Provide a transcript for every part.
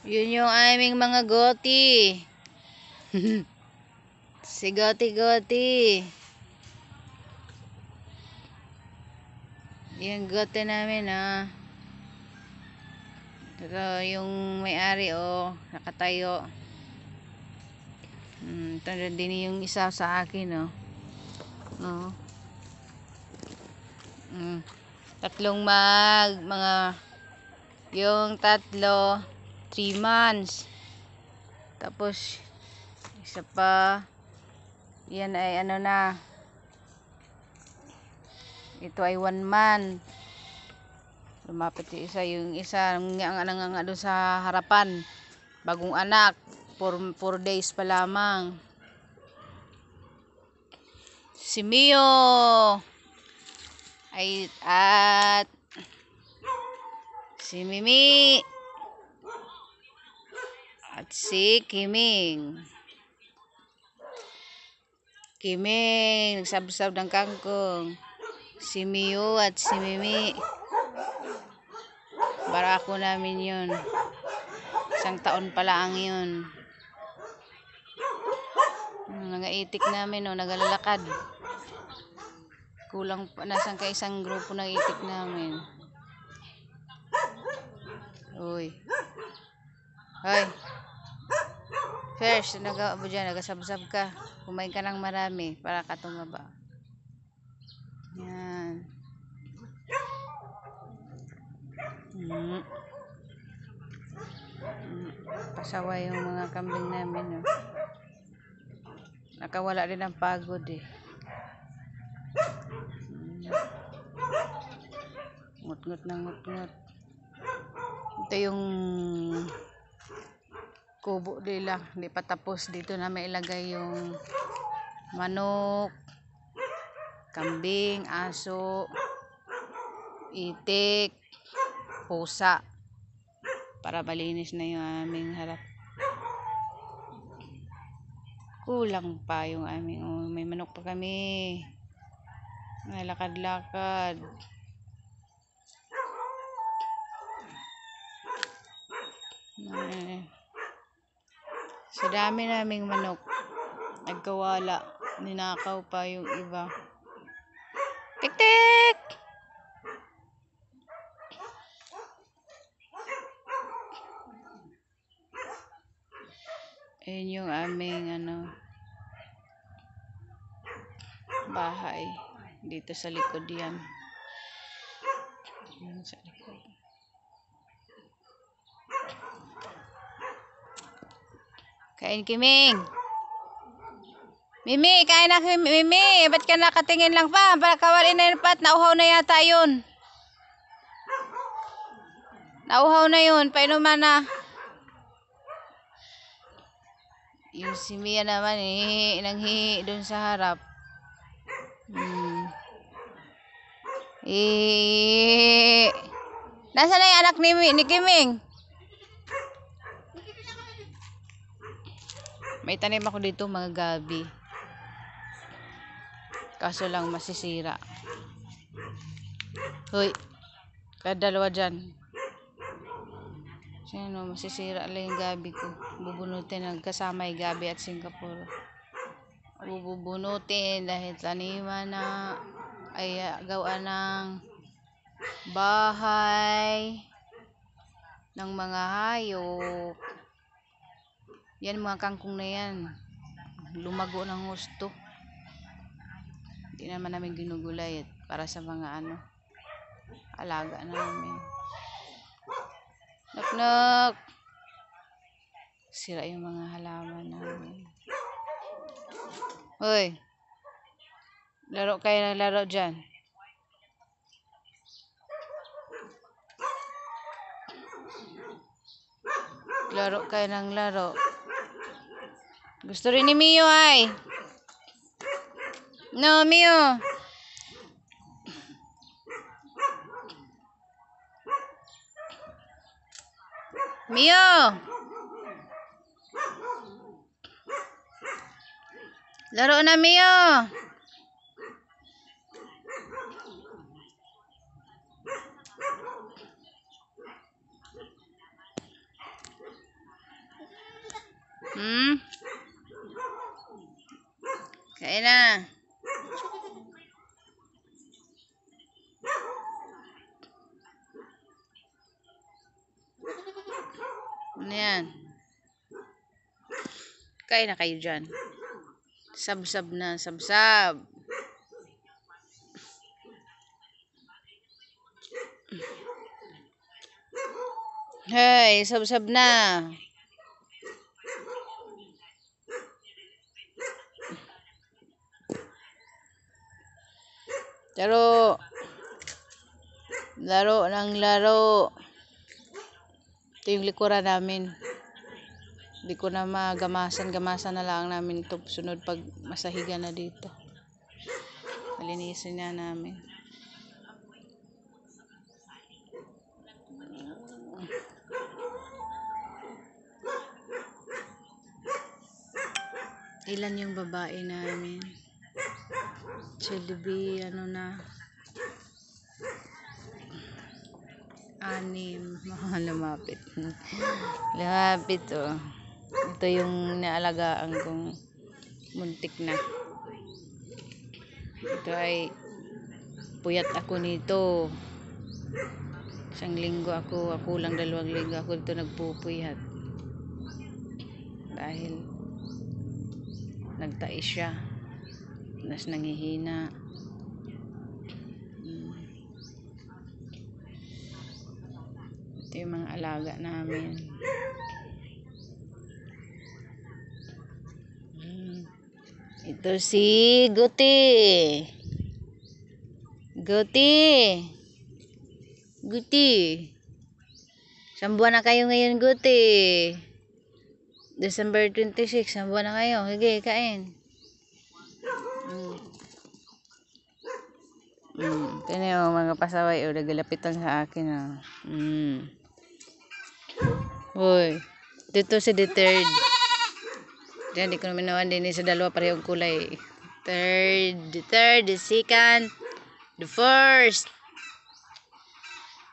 Yun yung aming mga goti. si Goti Goti. Yung gote namin ah. Ito yung may-ari oh, nakatayo. Hmm, ito din yung isa sa akin oh. Oh. Hmm. Tatlong mag, mga yung tatlo 3 months. Tapos isa pa yan ay ano na ito ay 1 month. Lumapit yung isa, yung isa nga nga nga doon sa harapan. Bagong anak, 4 days pa lamang. Si Mio ay at si Mimi at si Kiming. Kiming, nagsabsab ng kangkong. Si Mio at si Mimi. Barako namin yun. Isang taon pa lang yun. Nangaitik namin, no, nagalalakad. Kulang pa, nasang ka isang grupo ng itik namin. Uy. Hoy. First, nagawa mo dyan, nagasabsab ka. Kumain ka ng marami para ka tumaba. Yan. Mm. Mm. Pasawa yung mga kambing namin. No? Nakawala din ang pagod eh. Mm. Ngut-ngut na ngut-ngut. Ito yung kubo nila. Hindi pa tapos. Dito na may ilagay yung manok, kambing, aso, itik, pusa. Para malinis na yung aming harap. Kulang pa yung aming, oh, may manok pa kami. May lakad-lakad. Sa dami naming manok, nagkawala, ninakaw pa yung iba. Tik-tik! Ayun yung aming ano, bahay. Dito sa likod. Yan sa likod. Kain Kiming. Mimi, kain na Mimi. Ba't ka nakatingin lang pa? Kawalin na yun pat. Nauhaw na yata yun. Nauhaw na yun. Painuman na. Yung si Mia naman, eh, nanghihi dun sa harap. Hmm. Eh, nasa na yung anak ni, ni Kiming? May tanim ako dito mga gabi. Kaso lang masisira. Hoy. Kadalawa dyan. Sino, masisira lang yung gabi ko. Bubunutin ang kasama yung gabi at Singapore. Bubunutin dahil taniman na ay gawa ng bahay ng mga hayop. Yan mga kangkong na yan. Lumago ng gusto. Hindi naman namin ginugulay para sa mga ano alaga namin. Knock. Sira yung mga halaman namin. Hoy. Laro kayo ng laro dyan. Laro kayo ng laro. Gusto rin ni Mio ay. No, Mio. Mio. Laro na Mio. Hmm? Kain na. Ano yan? Kain na kayo dyan. Sab-sab na, sab-sab. Hey, sab-sab na. Laro. Laro ng laro. Ito yung likuran namin. Hindi ko na magamasan. Gamasan na lang namin ito. Sunod pag masahiga na dito. Malinisin na namin. Ilan yung babae namin? Chilby, ano na? Anim. Mga lumapit. lumapit, oh. Ito yung naalagaan kong muntik na. Ito ay puyat ako nito. Isang linggo ako, ako lang dalawang linggo ako dito nagpupuyat. Dahil nagtais siya. Nas nangihina. Ito yung mga alaga namin. Mm. Ito si Guti. Guti. Guti. Isang buwan na kayo ngayon, Guti. December 26, isang buwan na kayo. Sige, kain. Mm. Mm. Ito na yung mga pasaway. O, nagalapitan sa akin. Oh. Mm. Uy. Dito si the third. Diyan, di ko naman naman din sa dalawa parehong kulay. Third, the third, the second, the first.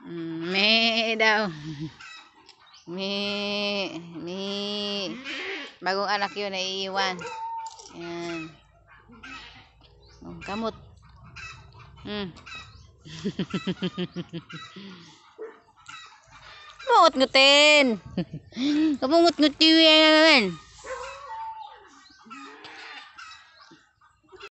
Mm, me daw. me, me. Bagong anak yun, naiiwan. Yan. Oh, kamot. Hmm. Mungut-ngutin. Kamungut-ngutin yan.